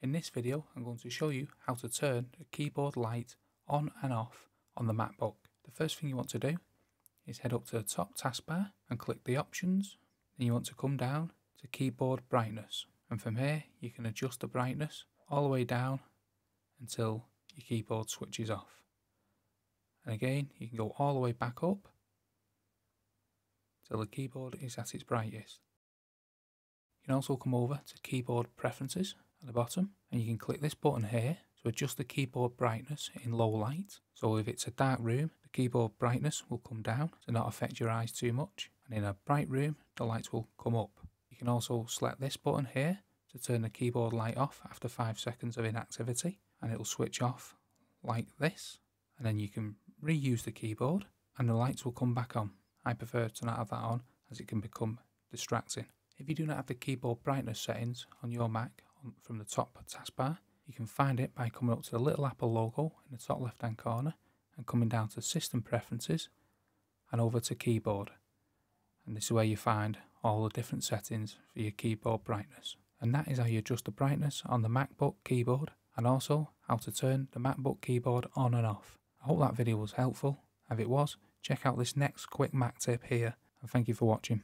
In this video I'm going to show you how to turn the keyboard light on and off on the MacBook. The first thing you want to do is head up to the top taskbar and click the options. Then you want to come down to keyboard brightness and from here you can adjust the brightness all the way down until your keyboard switches off. And again you can go all the way back up till the keyboard is at its brightest. You can also come over to keyboard preferences at the bottom and you can click this button here to adjust the keyboard brightness in low light. So if it's a dark room, the keyboard brightness will come down to not affect your eyes too much. And in a bright room, the lights will come up. You can also select this button here to turn the keyboard light off after 5 seconds of inactivity and it will switch off like this. And then you can reuse the keyboard and the lights will come back on. I prefer to not have that on as it can become distracting. If you do not have the keyboard brightness settings on your Mac from the top taskbar. You can find it by coming up to the little Apple logo in the top left hand corner and coming down to System Preferences and over to Keyboard. And this is where you find all the different settings for your keyboard brightness. And that is how you adjust the brightness on the MacBook keyboard and also how to turn the MacBook keyboard on and off. I hope that video was helpful. If it was, check out this next quick Mac tip here and thank you for watching.